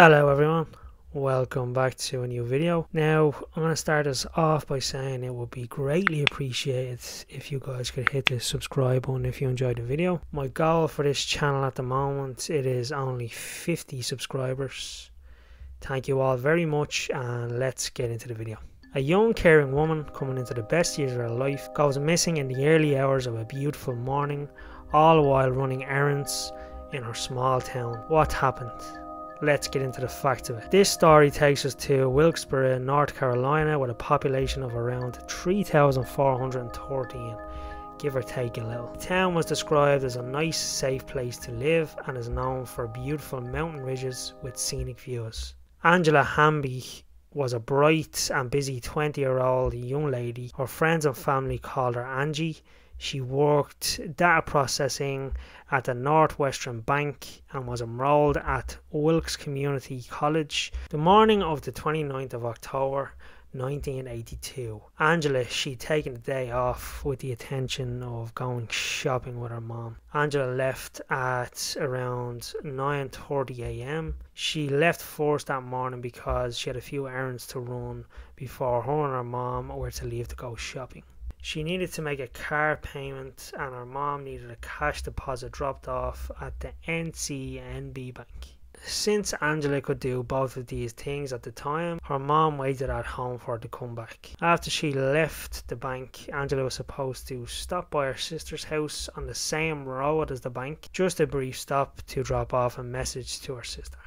Hello everyone, welcome back to a new video. Now I'm going to start us off by saying it would be greatly appreciated if you guys could hit the subscribe button if you enjoyed the video. My goal for this channel at the moment it is only 50 subscribers. Thank you all very much and let's get into the video. A young caring woman coming into the best years of her life goes missing in the early hours of a beautiful morning all while running errands in her small town. What happened? Let's get into the facts of it. This story takes us to Wilkesboro, North Carolina, with a population of around 3,413, give or take a little. The town was described as a nice, safe place to live and is known for beautiful mountain ridges with scenic views. Angela Hamby was a bright and busy 20 year old young lady. Her friends and family called her Angie she worked data processing at the Northwestern Bank and was enrolled at Wilkes Community College the morning of the 29th of October 1982. Angela, she'd taken the day off with the intention of going shopping with her mom. Angela left at around 9:30 a.m. She left first that morning because she had a few errands to run before her and her mom were to leave to go shopping. She needed to make a car payment and her mom needed a cash deposit dropped off at the NCNB bank. Since Angela could do both of these things at the time, her mom waited at home for her to come back. After she left the bank, Angela was supposed to stop by her sister's house on the same road as the bank, just a brief stop to drop off a message to her sister.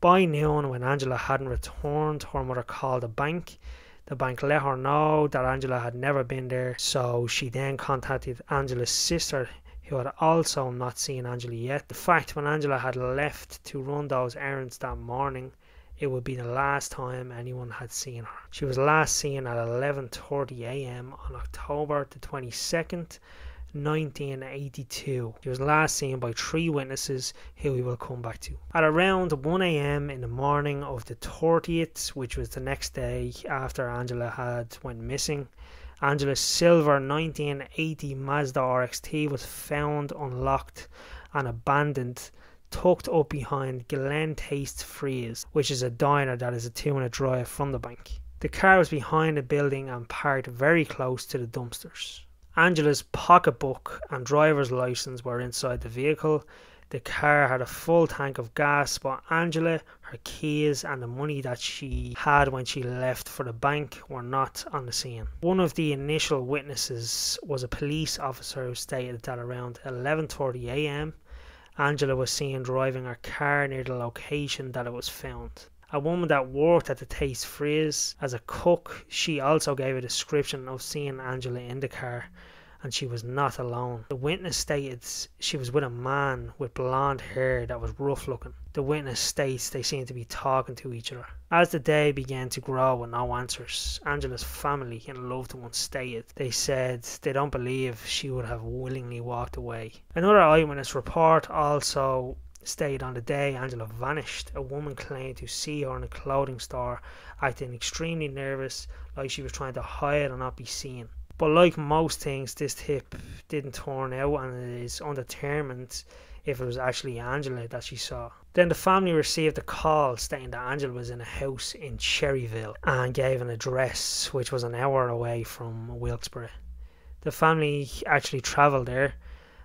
By noon, when Angela hadn't returned, her mother called the bank the bank let her know that Angela had never been there, so she then contacted Angela's sister, who had also not seen Angela yet. The fact when Angela had left to run those errands that morning, it would be the last time anyone had seen her. She was last seen at 11:30 a.m. on October the 22nd 1982. He was last seen by three witnesses who we will come back to. At around 1am in the morning of the 30th, which was the next day after Angela had went missing, Angela's silver 1980 Mazda RX-T was found unlocked and abandoned tucked up behind Glen Tastee Freeze, which is a diner that is a two minute drive from the bank. The car was behind the building and parked very close to the dumpsters. Angela's pocketbook and driver's license were inside the vehicle. The car had a full tank of gas, but Angela, her keys, and the money that she had when she left for the bank were not on the scene. One of the initial witnesses was a police officer who stated that around 11:30 a.m. Angela was seen driving her car near the location that it was found. A woman that worked at the Tastee Freeze as a cook, she also gave a description of seeing Angela in the car and she was not alone. The witness stated she was with a man with blonde hair that was rough looking. The witness states they seemed to be talking to each other. As the day began to grow with no answers, Angela's family and loved ones stated they said they don't believe she would have willingly walked away. Another eyewitness report also stated on the day Angela vanished, a woman claimed to see her in a clothing store acting extremely nervous, like she was trying to hide and not be seen. But like most things, this tip didn't turn out and it is undetermined if it was actually Angela that she saw. Then the family received a call stating that Angela was in a house in Cherryville and gave an address which was an hour away from Wilkesboro. The family actually travelled there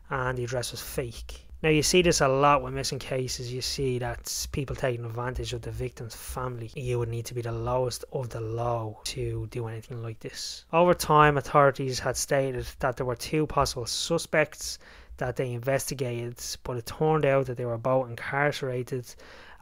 and the address was fake. Now you see this a lot with missing cases. You see that people taking advantage of the victim's family. You would need to be the lowest of the low to do anything like this. Over time, authorities had stated that there were two possible suspects that they investigated, but it turned out that they were both incarcerated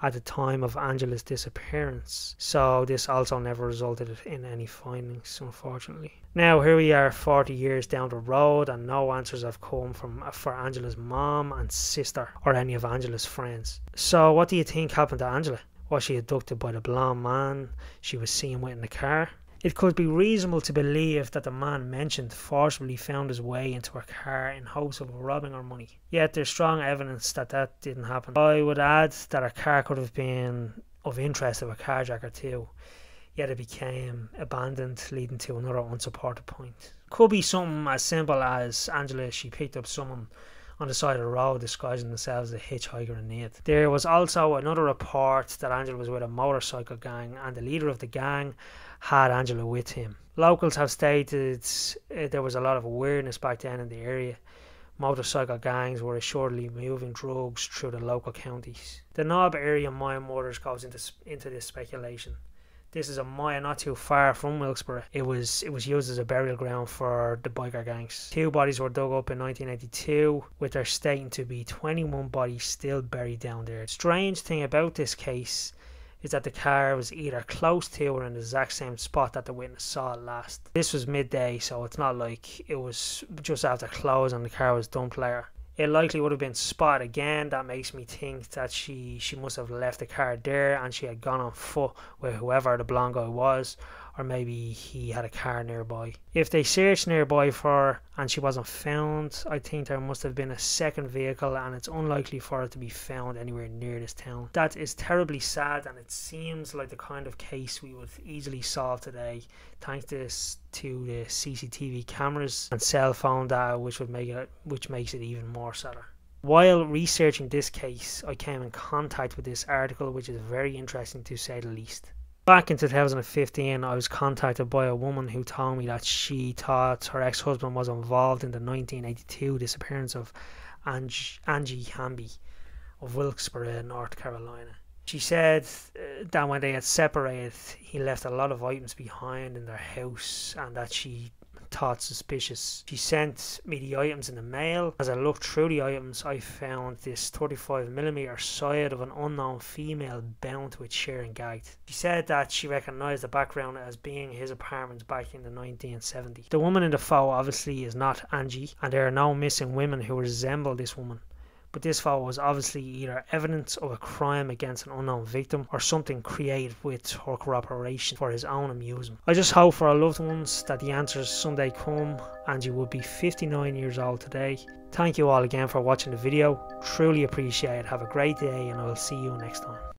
at the time of Angela's disappearance. So this also never resulted in any findings, unfortunately. Now here we are 40 years down the road and no answers have come from for Angela's mom and sister or any of Angela's friends. So what do you think happened to Angela? Was she abducted by the blonde man she was seen with in the car? It could be reasonable to believe that the man mentioned forcibly found his way into her car in hopes of robbing her money. Yet there's strong evidence that that didn't happen. I would add that her car could have been of interest of a carjacker too, yet it became abandoned, leading to another unsupported point. Could be something as simple as Angela, she picked up someone on the side of the road disguising themselves as a hitchhiker in need. There was also another report that Angela was with a motorcycle gang and the leader of the gang had Angela with him. Locals have stated uh, there was a lot of awareness back then in the area. Motorcycle gangs were assuredly moving drugs through the local counties. The Knob area mine murders goes into into this speculation. This is a mine not too far from Wilkesboro. It was it was used as a burial ground for the biker gangs. Two bodies were dug up in 1982, with there stating to be 21 bodies still buried down there. Strange thing about this case is that the car was either close to or in the exact same spot that the witness saw it last. This was midday, so it's not like it was just after close and the car was dumped later it likely would have been spot again. That makes me think that she she must have left the car there and she had gone on foot with whoever the blonde guy was, or maybe he had a car nearby. If they searched nearby for her and she wasn't found, I think there must have been a second vehicle and it's unlikely for her to be found anywhere near this town. That is terribly sad and it seems like the kind of case we would easily solve today thanks to, to the CCTV cameras and cell phone data which would make it which makes it even more sadder. While researching this case, I came in contact with this article which is very interesting to say the least. Back in 2015, I was contacted by a woman who told me that she thought her ex husband was involved in the 1982 disappearance of Angie, Angie Hamby of Wilkesboro, North Carolina. She said uh, that when they had separated, he left a lot of items behind in their house and that she thought suspicious. She sent me the items in the mail. As I looked through the items, I found this 35mm side of an unknown female bound chair and gagged. She said that she recognised the background as being his apartment back in the 1970s. The woman in the photo obviously is not Angie, and there are no missing women who resemble this woman but this photo was obviously either evidence of a crime against an unknown victim or something created with her cooperation for his own amusement. I just hope for our loved ones that the answers someday come and you will be 59 years old today. Thank you all again for watching the video. Truly appreciate it. Have a great day and I will see you next time.